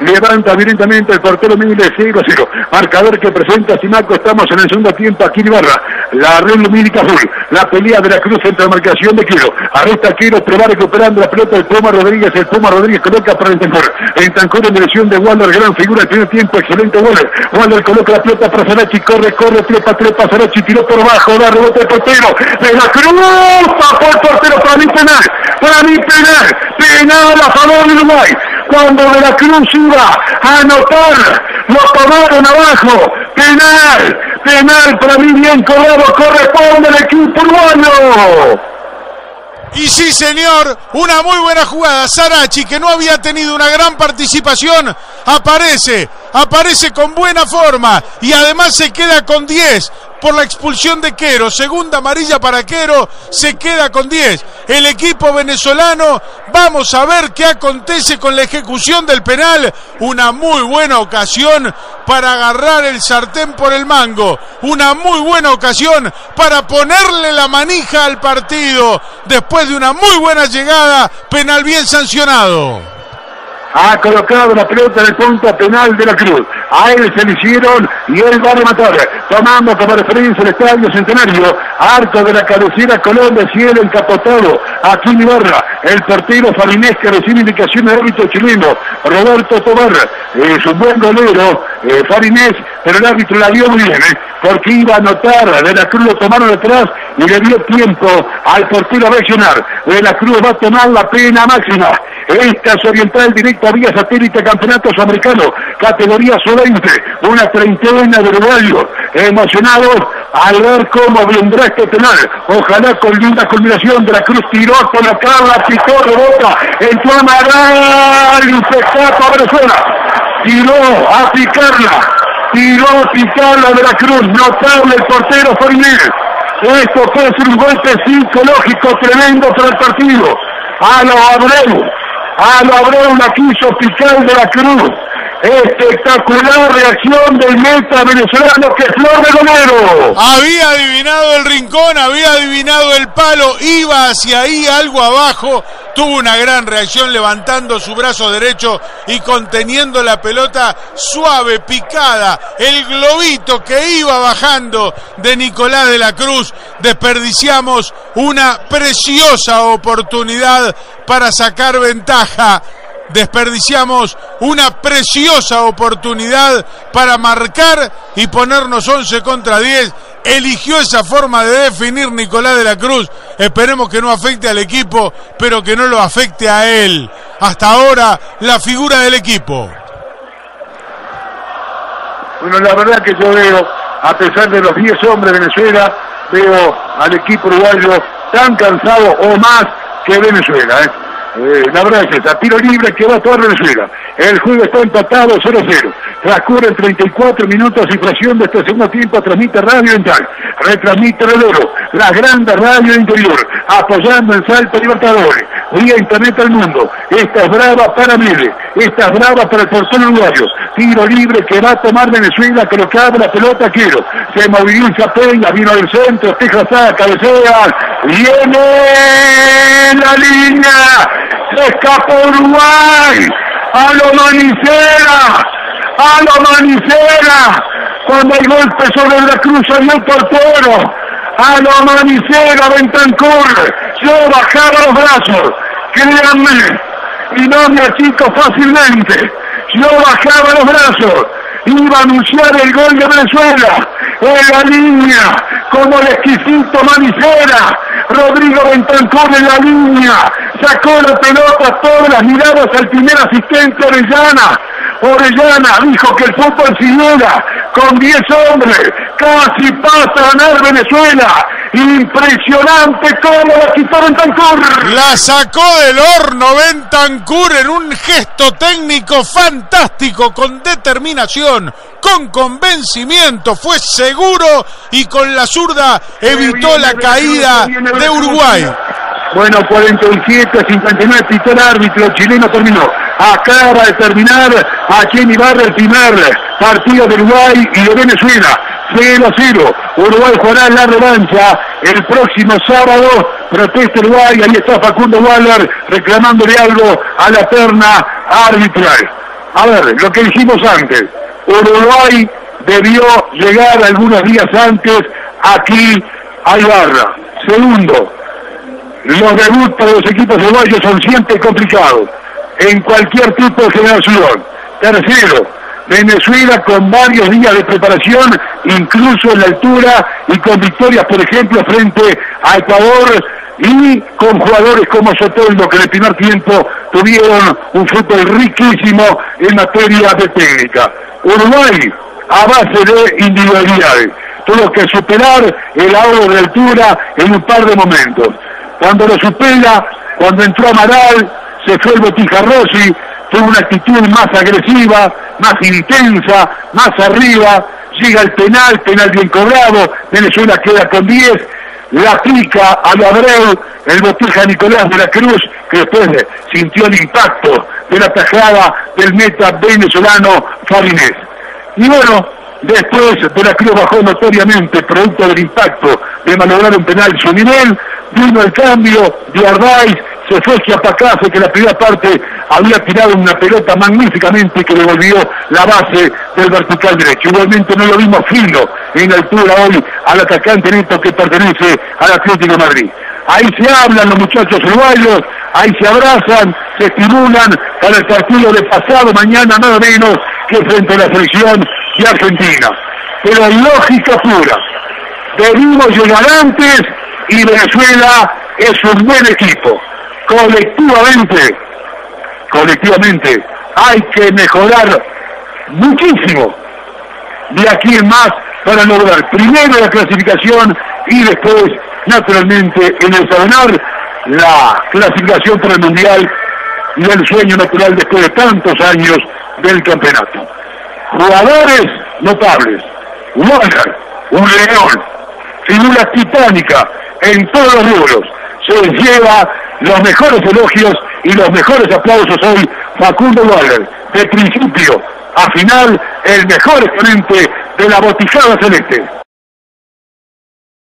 levanta directamente el portero Miles 0 0. Marcador que presenta Simaco, estamos en el segundo tiempo aquí en Ibarra. La red lumínica azul, la pelea de la cruz entre la marcación de Quiro. Arresta Quiro, pero va recuperando la pelota del Puma Rodríguez. El Puma Rodríguez coloca para el Tancor. En dirección de Waller, gran figura el primer tiempo, excelente Waller. Waller coloca la pelota para Sarachi, corre, corre, trepa, trepa, Sarachi tiró por abajo, da rebote el portero. De la cruz, tapó el portero para mí penal, para mí penal, penal a favor de Uruguay cuando de la Cruz iba a anotar, lo tomaron abajo, penal, penal para mí bien cobrado, corresponde al equipo urbano. Y sí, señor, una muy buena jugada. Sarachi, que no había tenido una gran participación, aparece, aparece con buena forma y además se queda con 10 por la expulsión de Quero. Segunda amarilla para Quero, se queda con 10. El equipo venezolano, vamos a ver qué acontece con la ejecución del penal. Una muy buena ocasión para agarrar el sartén por el mango. Una muy buena ocasión para ponerle la manija al partido. Después de una muy buena llegada, penal bien sancionado ha colocado la pelota en el punto penal de la Cruz. A él se le hicieron y él va a rematar. Tomando como referencia el estadio centenario, harto de la cabecera Colombia, cielo encapotado. Aquí en Ibarra, el partido Farinés que recibe indicaciones de árbitro chileno, Roberto Tobar, es un buen golero, eh, Farinés, pero el árbitro la dio muy bien, eh, porque iba a anotar, de la Cruz lo tomaron detrás y le dio tiempo al portero a reaccionar. De la Cruz va a tomar la pena máxima. Esta es oriental directa vía satélite campeonato sudamericano, categoría sub-20, una treintena de uruguayos emocionados al ver cómo vendrá este penal. Ojalá con linda culminación de la Cruz tiró con la carla, picó, rebota, entró a Maral, infectado a Venezuela, tiró a picarla, tiró a picarla de la Cruz, notable el portero Farinés. Esto puede ser un golpe psicológico tremendo para el partido. A lo Abreu, a lo Abreu la quiso de la Cruz. Espectacular reacción del meta venezolano que Flor de Gomero. Había adivinado el rincón, había adivinado el palo, iba hacia ahí, algo abajo. Tuvo una gran reacción levantando su brazo derecho y conteniendo la pelota suave, picada. El globito que iba bajando de Nicolás de la Cruz. Desperdiciamos una preciosa oportunidad para sacar ventaja desperdiciamos una preciosa oportunidad para marcar y ponernos 11 contra 10. Eligió esa forma de definir Nicolás de la Cruz. Esperemos que no afecte al equipo, pero que no lo afecte a él. Hasta ahora, la figura del equipo. Bueno, la verdad que yo veo, a pesar de los 10 hombres de Venezuela, veo al equipo uruguayo tan cansado o más que Venezuela. ¿eh? Eh, la verdad es esa, tiro libre que va a toda Venezuela. El juego está empatado 0-0. Transcurren 34 minutos y presión de este segundo tiempo. Transmite Radio Dental, retransmite el oro, la grande radio interior, apoyando en Salto Libertadores, vía Internet al mundo. Esta es brava para Mele, esta es brava para el portero uruguayo. Tiro libre que va a tomar Venezuela, que lo cabe la pelota, quiero. Se moviliza Peña, vino del centro, Tejas cabecea, viene la línea se escapó Uruguay, a lo manicera, a lo manicera, cuando el golpe sobre la cruz salió el portero, a lo manicera, Bentancur, yo bajaba los brazos, créanme, y no me achico fácilmente, yo bajaba los brazos, iba a anunciar el gol de Venezuela. En la línea, como el exquisito Manicera, Rodrigo Bentancur en la línea, sacó la pelota, todas las miradas al primer asistente Orellana, Orellana dijo que el fútbol siguiera con 10 hombres, casi pasa a ganar Venezuela. Impresionante cómo la quitó Bentancur. La sacó del horno Bentancur en un gesto técnico fantástico, con determinación, con convencimiento, fue seguro y con la zurda evitó la caída de Uruguay. Bueno, 47, 59, pitó el árbitro chileno, terminó. Acaba de terminar aquí en Ibarra el primer partido de Uruguay y de Venezuela. 0 a 0. Uruguay jugará la revancha el próximo sábado. Protesta Uruguay. Ahí está Facundo Waller reclamándole algo a la terna arbitral. a ver, lo que dijimos antes, Uruguay debió llegar algunos días antes aquí a Ibarra. Segundo, los debuts para los equipos uruguayos son siempre complicados, en cualquier tipo de generación. Tercero, Venezuela con varios días de preparación, incluso en la altura y con victorias, por ejemplo, frente a Ecuador y con jugadores como Soteldo que en el primer tiempo tuvieron un fútbol riquísimo en materia de técnica. Uruguay a base de individualidades. Tuvo que superar el ahorro de altura en un par de momentos. Cuando lo supera, cuando entró Amaral, se fue el Botija Rossi, tuvo una actitud más agresiva, más intensa, más arriba, llega el penal, penal bien cobrado, Venezuela queda con 10, la aplica a lo Abreu, el Botija Nicolás de la Cruz, que después sintió el impacto de la tajada del meta venezolano Farinés. Y bueno, después de la Cruz bajó notoriamente, producto del impacto de malograr un penal su nivel, vino el cambio de Ardáiz, se fue Chiapacase, que la primera parte había tirado una pelota magníficamente que devolvió la base del vertical derecho. Igualmente no lo vimos fino en altura hoy al atacante neto que pertenece al Atlético de Madrid. Ahí se hablan los muchachos uruguayos, ahí se abrazan, se estimulan para el partido de pasado mañana nada menos que frente a la selección de Argentina. Pero lógica pura, debimos llegar antes y Venezuela es un buen equipo. Colectivamente, colectivamente, hay que mejorar muchísimo. De aquí en más para lograr primero la clasificación y después, naturalmente, en el Sabenar, la clasificación para el Mundial y el sueño natural después de tantos años del campeonato. Jugadores notables, Walker, un león, figura titánica en todos los rubros, se lleva los mejores elogios y los mejores aplausos hoy Facundo Waller, de principio a final el mejor exponente de la botijada celeste.